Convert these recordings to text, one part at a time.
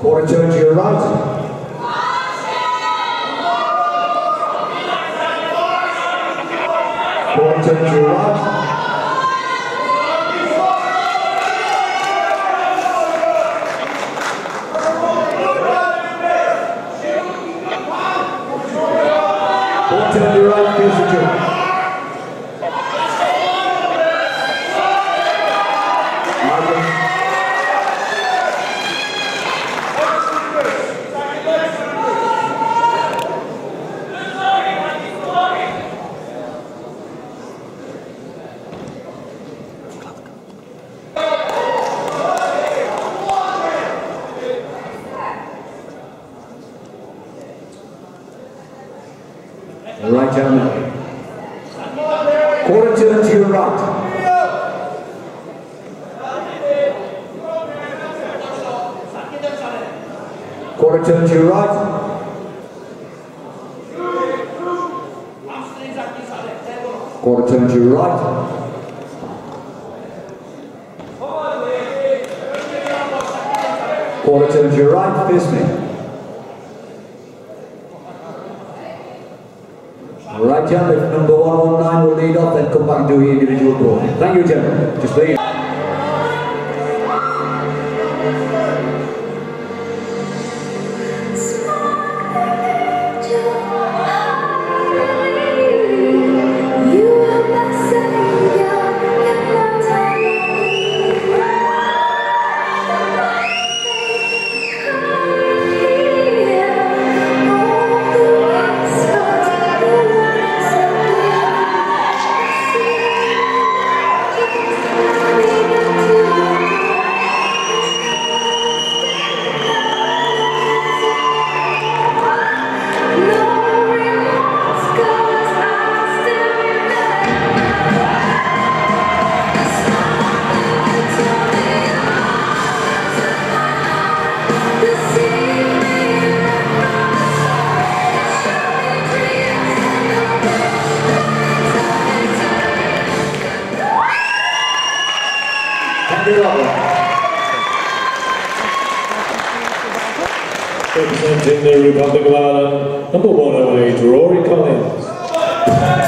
Quarter turn to your right. Quarter turn to your right. Quarter turn to your right, face the jump. Right down there. Quarter turn to your right. Quarter turn to your right. Quarter turn to your right. Quarter turn to your right, face me. Right, John, if number 119 will lead off, then come back and do your individual goal. Thank you, gentlemen. Just lead. Representing the Republic of Ireland, number 108, Rory Collins.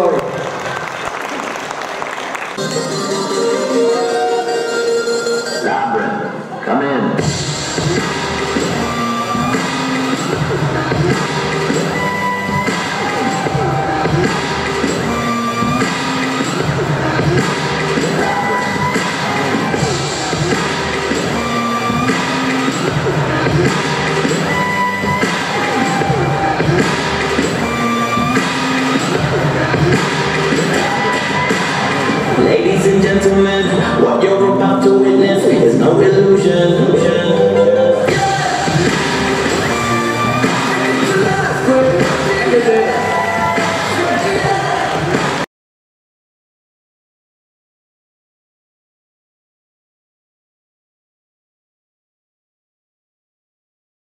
Thank you,